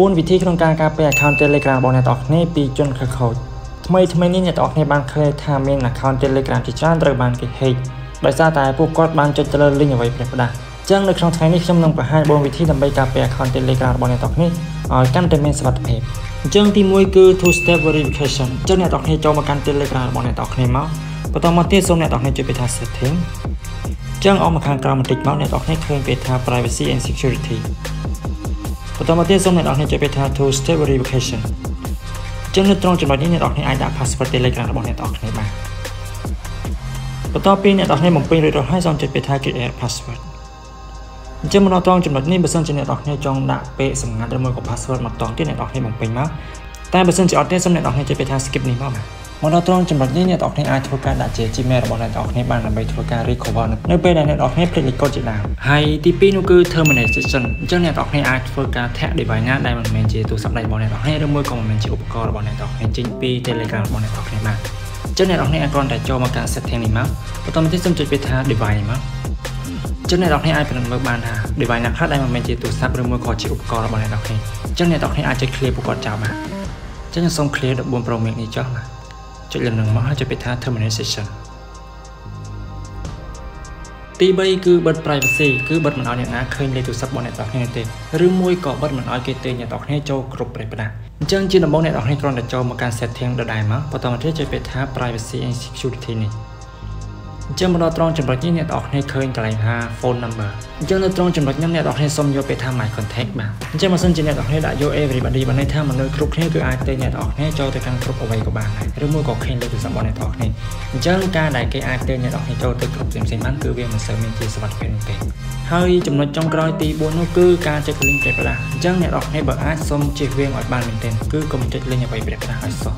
4វិធីក្នុងការការពារ account Telegram របស់អ្នកទាំងអស់គ្នាពីជនខិលខូចថ្មីថ្មីនេះអ្នកទាំងអស់គ្នាបានឃើញថាមាន account Telegram ជាច្រើនត្រូវបានគេ hack ដោយសារតែពួកគាត់បានចុចទៅលើ link អ្វីផ្ដេសផ្ដាសអញ្ចឹងនៅក្នុងថ្ងៃនេះខ្ញុំនឹងបង្ហាញ4វិធីដើម្បីការពារ account Telegram របស់អ្នកទាំងអស់គ្នាឲ្យកាន់តែមានសុវត្ថិភាពអញ្ចឹងទី1គឺ two step verification អញ្ចឹងអ្នកទាំងអស់គ្នាចូលមកកាន់ Telegram របស់អ្នកទាំងអស់គ្នាមកបន្តមកទៀតសូមអ្នកទាំងអស់គ្នាចុចពីថា setting អញ្ចឹងអស់មកខាងក្រោមបន្តិចមកអ្នកទាំងអស់គ្នាឃើញពីថា privacy and security បន្តមកទៀតសូមអ្នកទាំងអស់គ្នាចុចពីថា two step verification អញ្ចឹងនៅត្រង់ចំណុចនេះអ្នកទាំងអស់គ្នាអាចដាក់ password Telegram របស់អ្នកទាំងអស់គ្នាបានបន្ទាប់ពីអ្នកទាំងអស់គ្នាបំពេញរួចរាល់ហើយសូមចុចពីថា create password អញ្ចឹងមកដល់ត្រង់ចំណុចនេះបើសិនជាអ្នកទាំងអស់គ្នាចង់ដាក់ពាក្យសម្ងាត់ឬមួយក៏ password មកតង់ទៀតអ្នកទាំងអស់គ្នាបំពេញមកតែបើសិនជាអត់ទេសូមអ្នកទាំងអស់គ្នាចុចពីថា skip នេះមកបាទ មកដល់ត្រង់ចំណុចនេះអ្នកទាំងអស់គ្នាអាចធ្វើការដាក់ជា Gmail របស់អ្នកទាំងអស់គ្នាបានដើម្បីធ្វើការ recover នៅពេលដែលអ្នកទាំងអស់គ្នាភ្លេចលេខកូដជាដើមហើយទី2នោះគឺ termination អញ្ចឹងអ្នកទាំងអស់គ្នាអាចធ្វើការ tag device ណាដែលមិនមែនជាទូរស័ព្ទដៃរបស់អ្នកទាំងអស់គ្នាឬមួយក៏មិនមែនជាឧបករណ៍របស់អ្នកទាំងអស់គ្នាចេញពី Telegram របស់អ្នកទាំងអស់គ្នាបានអញ្ចឹងអ្នកទាំងអស់គ្នាអាចគ្រាន់តែចូលមកកាន់ setting នេះមកបន្តមកទៀតសូមចុចពីថា device នេះមកចឹងអ្នកនរគ្នាអាចពិនិត្យមើលបានថា device ណាខ្លះដែលមិនមែនជាទូរស័ព្ទឬមួយក៏ជាឧបករណ៍របស់អ្នកនរគ្នាអញ្ចឹងអ្នកនរគ្នាអាចចុច clear ពួកគាត់ចោលបានអញ្ចឹងខ្ញុំសូម clear 14 Pro Max នេះចុះបាទ ចុចលើនឹងមកហើយចុចពីថា terminate session ទី3គឺបិទ privacy គឺបិទមិនឲ្យអ្នកណាឃើញលេខទូរស័ព្ទរបស់អ្នកទាំងគ្នាទេឬមួយក៏បិទមិនឲ្យគេទិញអ្នកទាំងគ្នាចូលគ្រប់ប្រេះផ្ដាស់អញ្ចឹងជាដំបូងអ្នកទាំងគ្នាគ្រាន់តែចូលមកកាន់ setting ដដែលមកបន្តមកទៀតចុចពីថា privacy and security នេះ អញ្ចឹងមកដល់ត្រង់ចំណុចនេះអ្នកនរគ្នាឃើញកន្លែងថា phone number អញ្ចឹងនៅត្រង់ចំណុចនេះអ្នកនរគ្នាសូមយកពេលថា my contact បាទអញ្ចឹងបើសិនជាអ្នកនរគ្នាដាក់យក everybody បានន័យថាមនុស្សគ្រប់គ្នាគឺអាចទៅអ្នកនរគ្នាចូលទៅកាន់គ្រប់អ្វីក៏បានដែរឬមួយក៏ឃើញលើទូរស័ព្ទរបស់អ្នកនរគ្នាអញ្ចឹងការដែលគេអាចទៅអ្នកនរគ្នាចូលទៅគ្រប់ផ្សេងៗបានគឺវាមិនសូវមានជាសុវត្ថិភាពនោះទេហើយចំណុចចុងក្រោយទី4នោះគឺការចុច link ប្រេះផ្ដាស់អញ្ចឹងអ្នកនរគ្នាបើអាចសូមជៀសវាងឲ្យបានមែនទែនគឺកុំចុច link អ្វីប្រេះផ្ដាស់ឲ្យសោះ